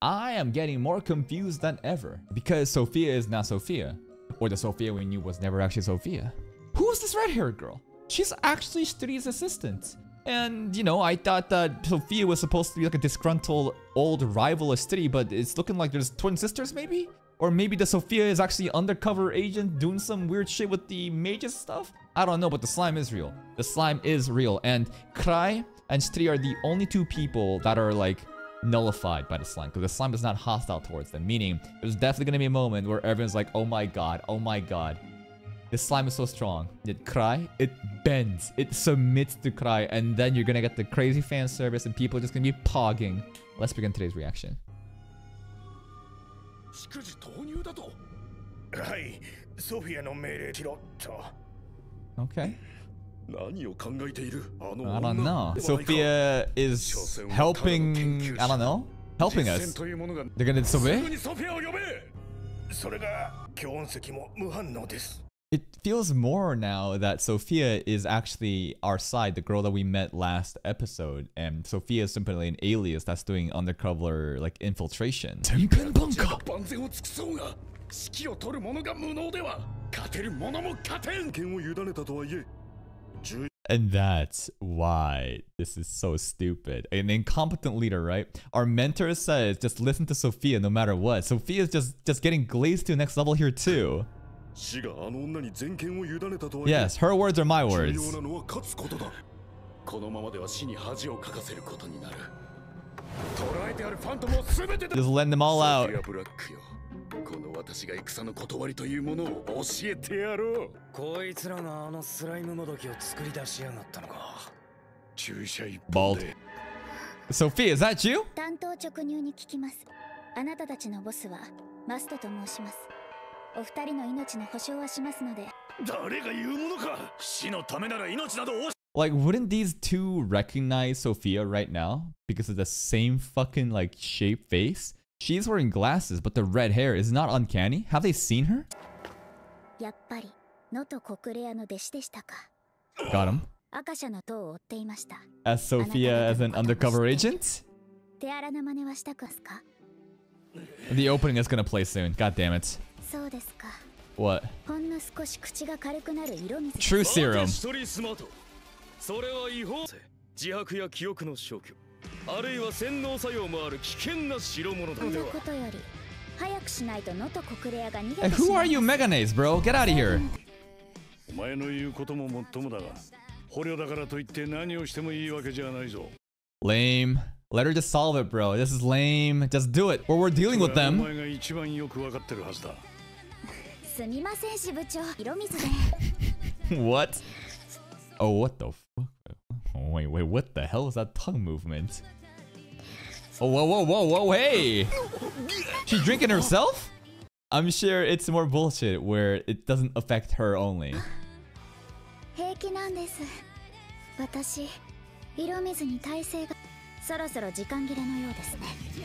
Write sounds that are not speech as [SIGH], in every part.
I am getting more confused than ever because Sophia is not Sophia, or the Sophia we knew was never actually Sophia. Who is this red-haired girl? She's actually Sitri's assistant. And, you know, I thought that Sophia was supposed to be like a disgruntled old rival of Sitri, but it's looking like there's twin sisters maybe? Or maybe the Sophia is actually undercover agent doing some weird shit with the mages stuff? I don't know, but the slime is real. The slime is real. And Krai and Sitri are the only two people that are like nullified by the slime because the slime is not hostile towards them. Meaning, there's definitely gonna be a moment where everyone's like, oh my god, oh my god. This slime is so strong. It cry, it bends, it submits to Krai, and then you're gonna get the crazy fan service and people are just gonna be pogging. Let's begin today's reaction. Okay. I don't know. Sophia is helping, I don't know, helping us. They're gonna disobey? It? feels more now that Sophia is actually our side, the girl that we met last episode, and Sophia is simply an alias that's doing undercover like infiltration. And that's why this is so stupid. An incompetent leader, right? Our mentor says just listen to Sophia no matter what. Sophia's just just getting glazed to next level here too. Yes, her words are my words. Just lend them all out. この私が戦の断りというものを教えてやろう。こいつらがあのスライムもどきを作り出しやがったのか。注射一本.で。Sophia, is that you? 担当直入に聞きます。あなたたちのボスはマストと申します。お二人の命の保証はしますので。誰が言うものか。死のためなら命など Like, wouldn't these two recognize Sophia right now because of the same fucking like shape face? She's wearing glasses, but the red hair is not uncanny. Have they seen her? Got him. As Sophia as an undercover agent? The opening is gonna play soon. God damn it. What? True serum. 一人スマートそれは違法自白や記憶の消去あるいは洗脳作用もある危険な代物だそんなではことより早くしないと能登国レアが逃げ Hey, てし who ま are い you, ます Meganaze, bro? Get out of here. お前の言うことももっともだが捕虜だからといって何をしてもいいわけじゃないぞ Lame. Let her just solve it, bro. This is lame. Just do it. Or we're dealing with それはお them. 前が一番よくわかってるはずだすみません支部長色水で [LAUGHS] what? Oh, what the fuck? Oh, Wait, wait, what the hell is that tongue movement? Oh, whoa, whoa, whoa, whoa, hey! She's drinking herself? I'm sure it's more bullshit where it doesn't affect her only.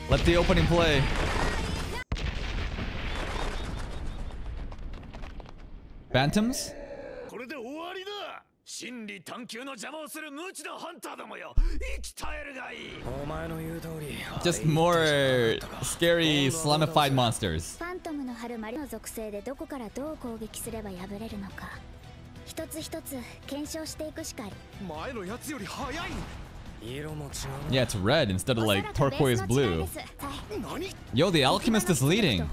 Let the opening play. Bantams? 真理探求の邪魔をする無知のハンターどもよ。生き絶えるがいい。お前の言う通り Just more scary, slamified monsters. ファントムの春マリの属性でどこからどう攻撃すれば破れるのか。一つ一つ検証していくしか前のやつより早い Yeah, it's red instead of like turquoise blue. Yo, the alchemist is leading.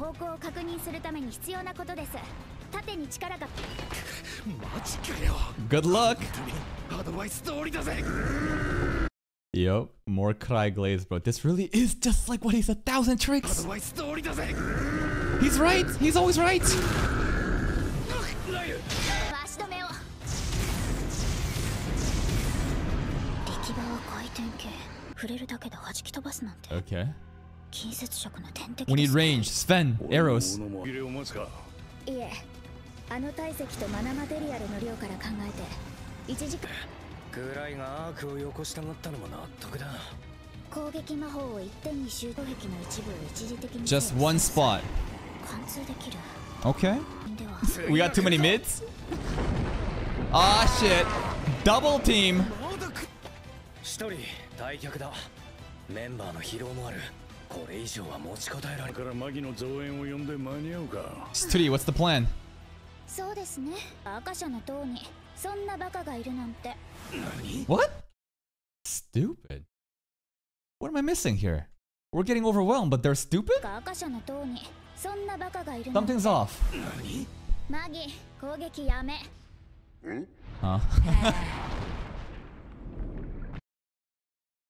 Good luck. Yo, more Krai glaze, bro. This really is just like what he's a thousand tricks. He's right. He's always right. Okay. 近接触の天敵 We で need す range. Sven, arrows. 俺のも入れを待つかいえあの体積とマナマテリアルの量から考えて1時間グライがアークをよこしたがったのも納得だ攻撃魔法を一点に集合壁の一部を一時的に Just one spot. 貫通できる Okay. では We got too many mids. Ah, shit. Double team. 一人 退却だメンバーの疲労もある これ以上は持ちこたえられだからマギの増援を呼んで間に合うか Studi, what's the plan? そうですね赤社の塔にそんなバカがいるなんて What? Stupid. What am I missing here? We're getting overwhelmed, but they're stupid? 赤社の塔にそんなバカがいるなんて Something's off. マギ攻撃やめ Huh?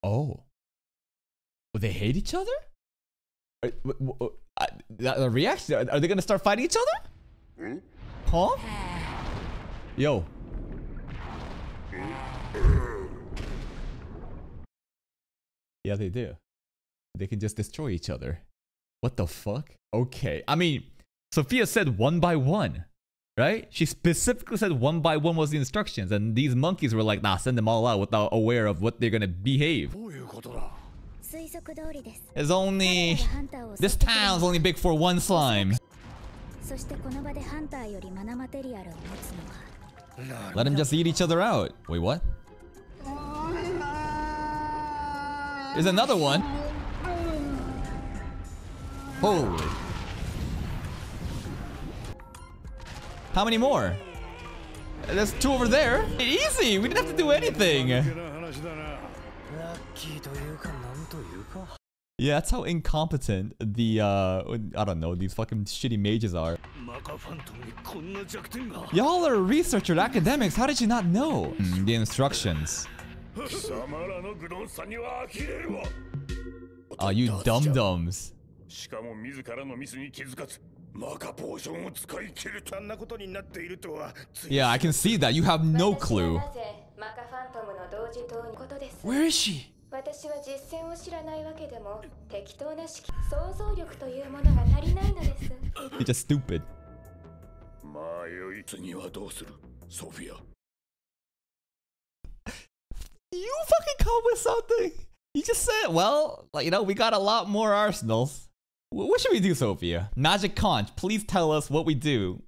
oh. Well, they hate each other? Are, uh, the reaction, are are they gonna start fighting each other? Huh? Yo. Yeah, they do. They can just destroy each other. What the fuck? Okay. I mean, Sophia said one by one, right? She specifically said one by one was the instructions, and these monkeys were like, nah, send them all out without aware of what they're gonna behave. It's only... This town's only big for one slime. Let them just eat each other out. Wait, what? There's another one. Holy... How many more? There's two over there. Easy. We didn't have to do anything. Yeah, that's how incompetent the, uh, I don't know, these fucking shitty mages are. Y'all are researchers, academics, how did you not know? Mm, the instructions. Oh, you dum-dums. dums. しかも自らのミスに気づかずマカポーションを使い切るとあんなことになっているとはつい Yeah, I can see that. You have no 私は clue. なぜマカファントムの同時投入ことです Where is she? 私は実践を知らないわけでも適当な指揮想像力というものが足りないのです You're just stupid. まあよい次はどうするソフィア You fucking come up with something. You just said, well, like, you know, we got a lot more arsenals. What should we do, Sophia? Magic conch, please tell us what we do.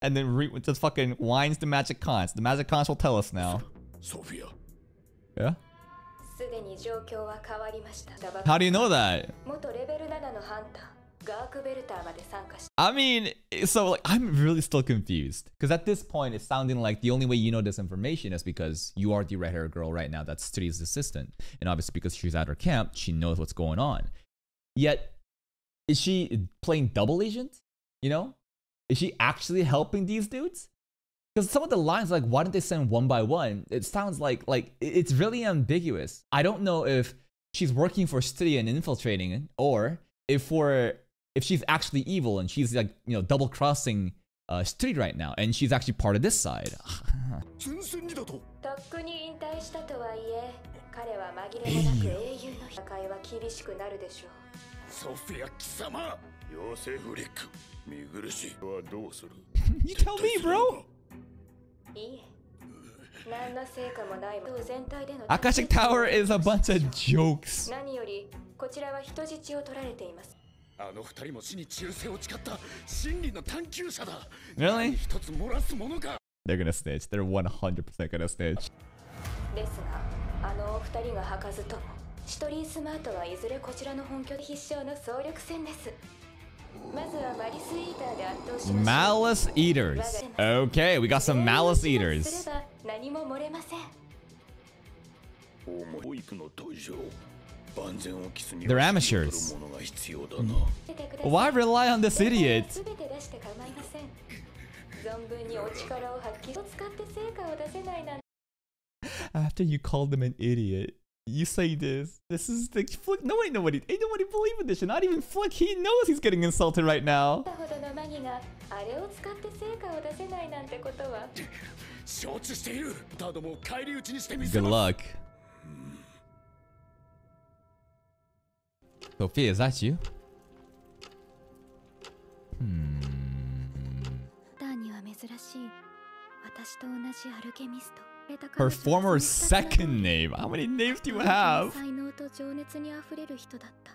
And then re just fucking winds the magic conch. The magic conch will tell us now. Sophia. Yeah? How do you know that? I mean, so like, I'm really still confused. Because at this point, it's sounding like the only way you know this information is because you are the red-haired girl right now that's Sitri's assistant. And obviously, because she's at her camp, she knows what's going on. Yet, is she playing double agent? You know, is she actually helping these dudes? Because some of the lines, like, why didn't they send one by one? It sounds like like it's really ambiguous. I don't know if she's working for Sitri and infiltrating, or if for if she's actually evil and she's like you know double crossing uh, Sitri right now, and she's actually part of this side. [LAUGHS] 前線時だととっくに引退したとはいえ彼は紛れもなく英雄の戦いは厳しくなるでしょうソフィア貴様妖精フリック見苦しいはどうする you tell me, bro. いいえ何の成果もないも全体での Akashic Tower is a bunch of jokes. 何よりこちらは人質を取られていますあの二人も死に忠誠を誓った真理の探求者だ Really? 一つ漏らすものか They're gonna snitch. They're 100% gonna snitch. ですがあのお二人が吐かずとも シトリースマートはいずれこちらの本拠で必勝の総力戦ですまずはマリスイーターで圧倒しましょう Malice Eaters. Okay, we got some Malice 全員 Eaters. すれば何も漏れません保育の途上万全を期すに They're は amateurs. 知り得るものが必要だな出てください Why rely on this idiot? 全て出して構いません存分にお力を発揮を使って成果を出せないなんて After you called him an idiot, you say this. This is the Flick. Nobody, nobody, ain't nobody believing this shit. Not even Flick. He knows he's getting insulted right now. ほどのマギがあれを使って成果を出せないなんてことは承知しているただも返り討ちにしてみ Good せます luck. Sophia, is that you? ターには珍しい私と同じアルケミスト Her former second name. How many names do you have? 才能と情熱にあふれる人だった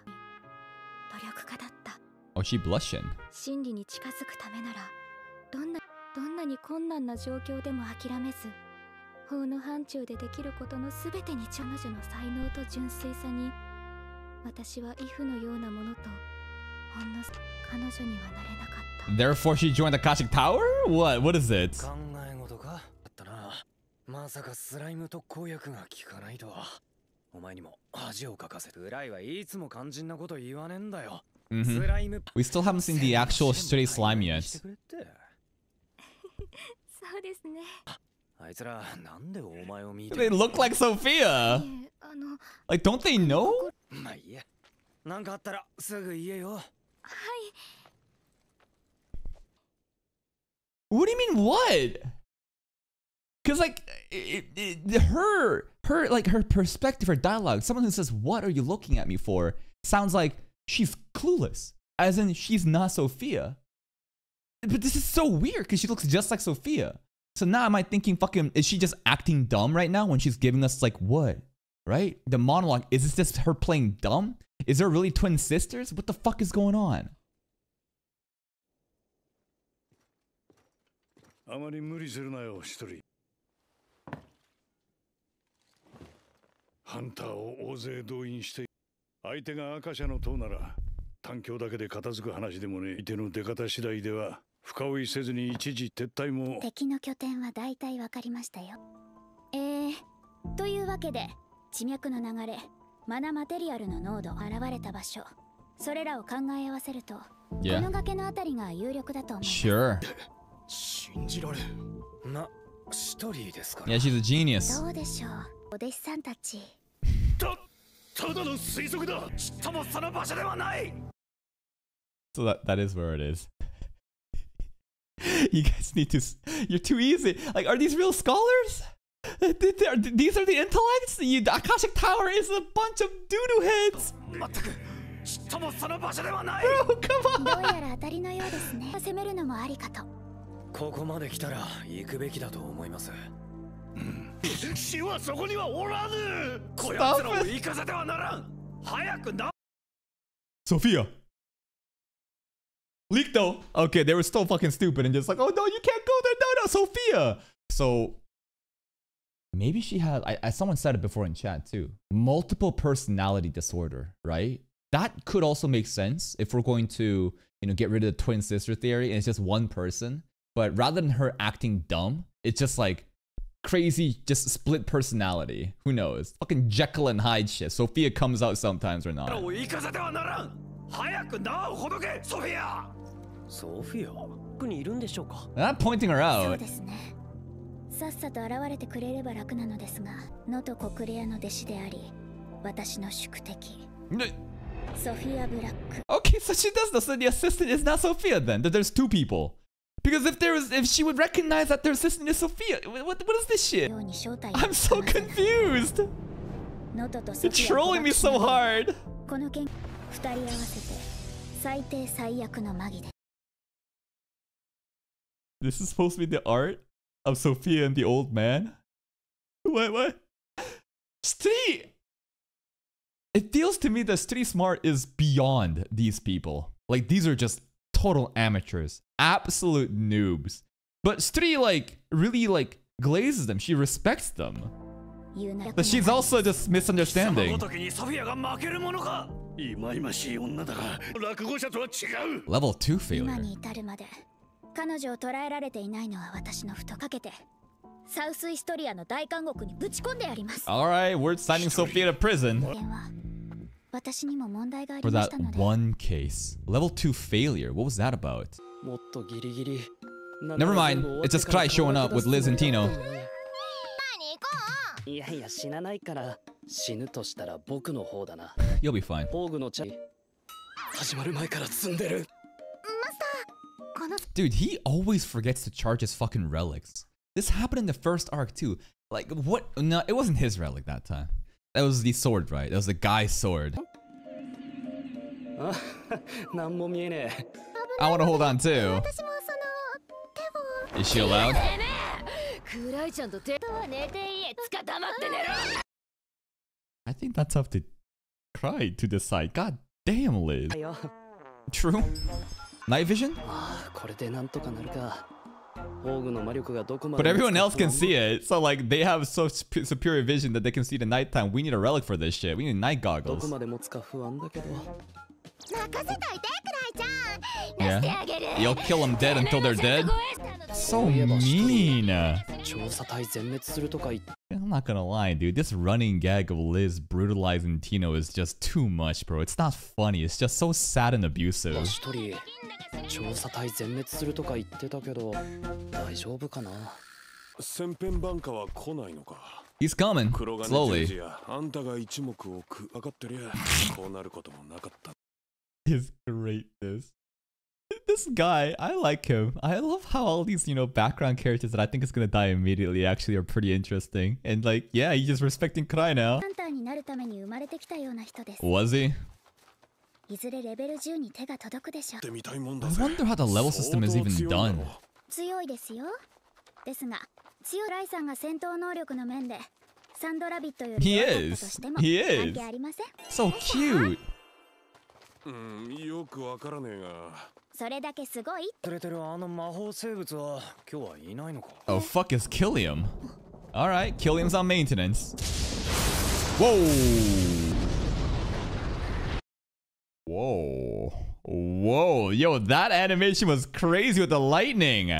努力家だった Oh, she blushing. 真理に近づくためならどんなどんなに困難な状況でも諦めず法の範疇でできることの全てに彼女の才能と純粋さに 私はイフのようなものとほんの彼女にはなれなかった Therefore, she joined the Akashic Tower? What? What is it? 考え事かだったな まさかスライム特効薬が効かないとはお前にも恥をかかせて裏いはいつも肝心なこと言わねえんだよ、Mhm. スライム We still haven't seen the actual stray slime し yet. そうですねあいつらなんでお前を見て They look like Sophia. Like, don't they know? まあいいやなんかあったらすぐ言えよ What do you mean what? Cause like it, it, her her like her perspective, her dialogue. Someone who says, "What are you looking at me for?" sounds like she's clueless, as in she's not Sophia. But this is so weird because she looks just like Sophia. So now am I thinking, fucking, is she just acting dumb right now when she's giving us like what? Right? The monologue is this just her playing dumb? Is there really twin sisters? What the fuck is going on? あまり無理するなよ一人 ハンターを大勢動員して相手が赤社の塔なら単強だけで片付く話でもね相手の出方次第では深追いせずに一時撤退も敵の拠点は大体わかりましたよえー、というわけで地脈の流れマナマテリアルの濃度現れた場所それらを考え合わせると、こ Yeah. の崖のあたりが有力だと思います Sure. 信じられんな一人ですから Yeah, she's a genius. どうでしょうお弟子さんたち So that, that is where it is. [LAUGHS] you guys need to. s- You're too easy. Like, are these real scholars? Uh, th- th- are- These are the intellects? You, the Akashic Tower is a bunch of doo doo heads. まったくちっともその場所ではない Bro, come ど on. うやら当たりのようですね攻めるのもありかとここまで来たら行くべきだと思います 死はそこにはおらぬこやつらを行かせてはならん早くな Sophia. Leak though. Okay, they were still fucking stupid and just like, oh no, you can't go there. No, no, Sophia. So maybe she had. I, I someone said it before in chat too. Multiple personality disorder, right? That could also make sense if we're going to, you know, get rid of the twin sister theory and it's just one person. But rather than her acting dumb, it's just like crazy, just split personality. Who knows? Fucking Jekyll and Hyde shit. Sophia comes out sometimes or not. を行かせてはならん早く縄をほどけソフィアソフィアこにいるんでしょうか I'm not pointing her そう out. ですねさっさと現れてくれれば楽なのですが能登国レアの弟子であり私の宿敵ソフィア・ブラック Okay, so she does know. So the assistant is not Sophia then. That there's two people. Because if there was, if she would recognize that their assistant is Sophia, what, what is this shit? I'm so confused. You're trolling me so hard. This is supposed to be the art of Sophia and the old man? What, what? Sitri! It feels to me that Sitri Smart is beyond these people. Like, these are just total amateurs, absolute noobs. But Sitri like really like glazes them. She respects them. But she's also just misunderstanding. Level 2 failure. All right, we're sending Sophia to prison. For that one case. Level 2 failure. What was that about? Never mind. It's just Krai showing up with Liz and Tino. [LAUGHS] You'll be fine. Dude, he always forgets to charge his fucking relics. This happened in the first arc too. Like, what? No, it wasn't his relic that time. That was the sword, right? That was the guy's sword. I want to hold on too. Is she allowed? I think that's up to Krai to decide. God damn, Liz. True. Night vision? Ah, but everyone else can see it. So like they have so superior vision that they can see the nighttime. We need a relic for this shit. We need night goggles. Yeah. You'll kill them dead until they're dead? So mean. I'm not gonna lie, dude. This running gag of Liz brutalizing Tino is just too much, bro. It's not funny. It's just so sad and abusive. He's coming, slowly his greatness. This guy, I like him. I love how all these, you know, background characters that I think is gonna die immediately actually are pretty interesting. And like, yeah, he's just respecting Krai now. Was he? I wonder how the level system is even done. He is. He is. So cute. うんよくわからねえがそれだけすごい連れてるあの魔法生物は今日はいないのか Oh, fuck is Killium. Alright, Killium's on maintenance. Whoa! Whoa. Whoa. Yo, that animation was crazy with the lightning.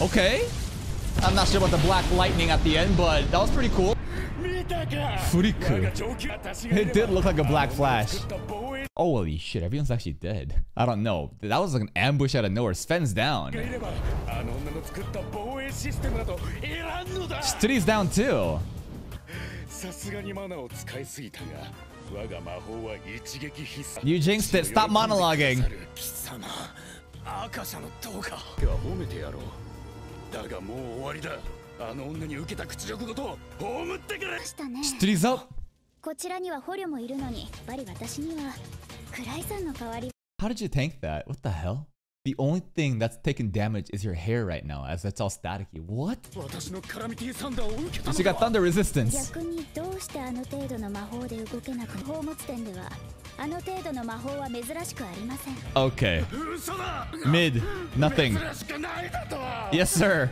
Okay. I'm not sure about the black lightning at the end, but that was pretty cool. フリック. It did look like a black flash. Holy shit, everyone's actually dead. I don't know. That was like an ambush out of nowhere. Sven's down. Sitri's down too. You jinxed it! Stop monologuing! 貴様赤さのどうかでは褒めてやろうだがもう終わりだあの女に受けた屈辱ごと葬ってくれましたね Stitty's up. こちらには捕虜もいるのにやっぱり私にはクライさんの代わり How did you tank that? What the hell? The only thing that's taking damage is your hair right now, as it's all staticky. What? She の got か thunder resistance. 逆にどうしてあの程度の魔法で動けなく宝物店ではあの程度の魔法は珍しくありません Okay. 嘘だ Mid. Nothing. 珍しくないだと Yes, sir.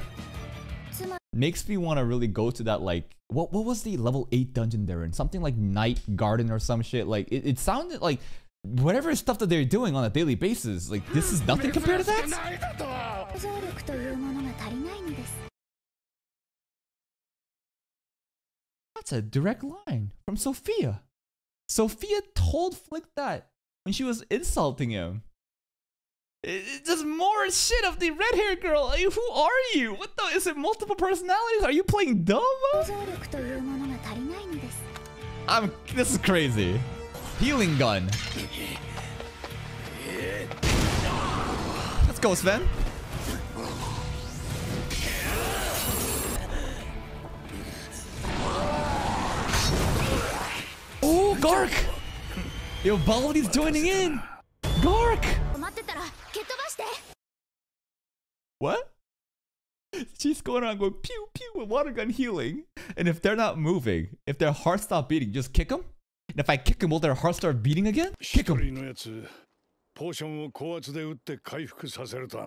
makes me want to really go to that like what what was the level 8 dungeon there and in? Something like night garden or some shit. Like it, it sounded like whatever stuff that they're doing on a daily basis like this is nothing compared to that? That's a direct line from sophia. Sophia told flick that when she was insulting him. Just more shit of the red hair girl. Who are you? What the? Is it multiple personalities? Are you playing dumb? I'm. This is crazy. Healing gun. Let's go, Sven. Oh, Gark! Yo, Baldi's joining in! she's going around going pew pew with water gun healing. And if they're not moving, if their heart stop beating, just kick them. And if I kick them, will their heart start beating again? Kick them.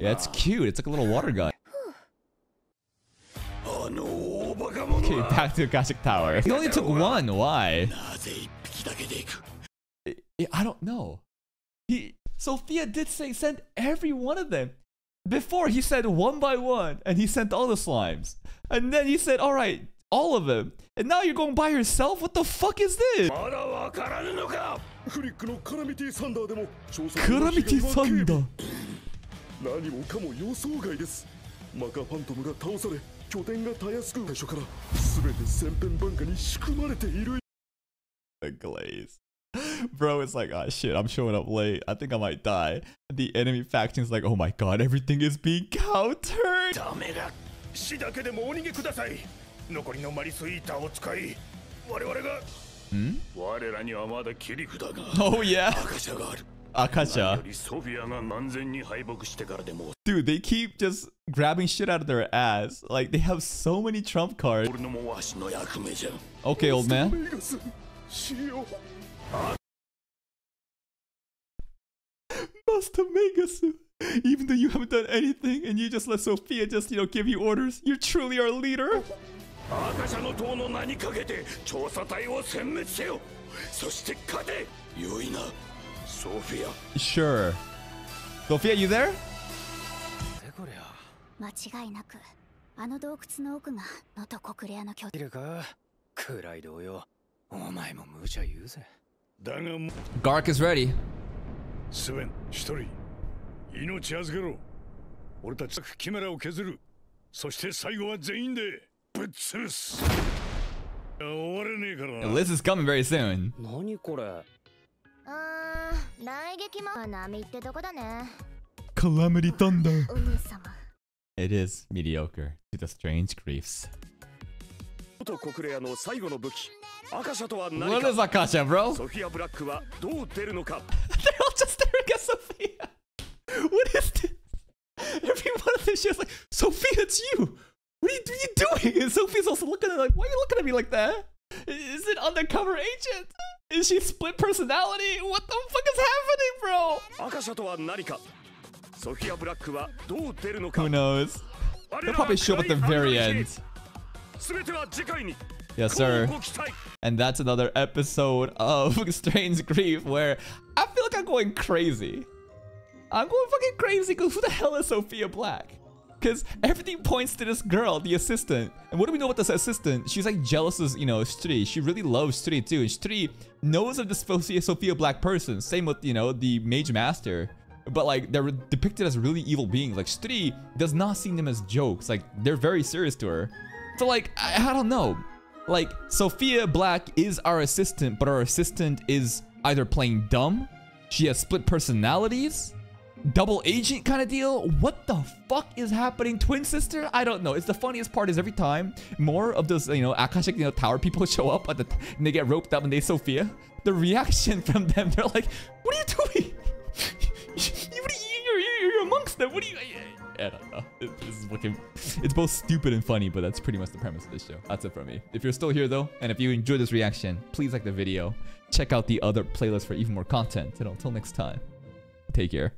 Yeah, it's cute. It's like a little water gun. [SIGHS] Okay, back to Akashic Tower. He only took one. Why? I don't know. He Sophia did say send every one of them. Before he said one by one, and he sent all the slimes. And then he said, all right, all of them. And now you're going by yourself? What the fuck is this? まだわからぬのかフリックのカラミティサンダーでも調査 Karamiti Thunder. 何もかも予想外ですマカファントムが倒され拠点がたやすく最初から全て千変万化に仕組まれている The glaze. [LAUGHS] Bro, it's like, ah, shit, I'm showing up late. I think I might die. The enemy faction's like, oh my god, everything is being countered. ダメだ死だけでもお逃げください残りのマリスイーターを使い我々が Hmm? 我らにはまだ切り札が Oh, yeah. 赤者がある Akasha. よりソフィアが万全に敗北してからでも Dude, they keep just grabbing shit out of their ass. Like, they have so many trump cards. 俺のもわしの役目じゃ Okay, old man. メイガス死よ Master Megasu. Even though you haven't done anything and you just let Sophia just, you know, give you orders, you're truly our leader. 赤社の塔の名にかけて調査隊を殲滅せよそして勝て良いなソフィア Sure. Sophia, you there? てこりゃ間違いなくあの洞窟の奥が能登国レアの拠いるか暗い動揺お前も無茶言うぜ Gark is ready. スベン一人命預けろ俺たちキメラを削るそして最後は全員でぶっ潰すいや終われねえからな Liz is coming very soon. 何これうーん来撃も波ってとこだね Calamity Thunder. お兄様 It is mediocre to the strange griefs. 元国レアの最後の武器赤社とは何 What is か Akasha, bro? ソフィア・ブラックはどう出るのか They're all just staring at Sophia. What is this? Every one of them, she was like, Sophia, it's you. What are you, what are you doing? And Sophia's also looking at her like, why are you looking at me like that? Is it undercover agent? Is she split personality? What the fuck is happening, bro? 赤社とは何かソフィア・ブラックはどう出るのか Who knows? 我 They'll らは probably show up at the 暗い very 反 end. Yes, sir. And that's another episode of [LAUGHS] Strange Grief where I feel like I'm going crazy. I'm going fucking crazy because who the hell is Sophia Black? Because everything points to this girl, the assistant. And what do we know about this assistant? She's like jealous of, you know, Sitri. She really loves Sitri too. And Sitri knows of this Sophia Black person. Same with, you know, the Mage Master but like they're depicted as really evil beings. Like Sitri does not see them as jokes. Like they're very serious to her. So like, I, I don't know. Like, Sophia Black is our assistant, but our assistant is either playing dumb, she has split personalities, double agent kind of deal. What the fuck is happening, twin sister? I don't know. It's the funniest part is every time more of those, you know, Akashic, you know, tower people [LAUGHS] show up at the, and they get roped up and they Sophia. The reaction [LAUGHS] from them, they're like, what are you doing? what [LAUGHS] are you, you're, you're, amongst them. What are you? I don't know. Looking. It's both stupid and funny, but that's pretty much the premise of this show. That's it from me. If you're still here though, and if you enjoyed this reaction, please like the video. Check out the other playlist for even more content. And until next time, take care.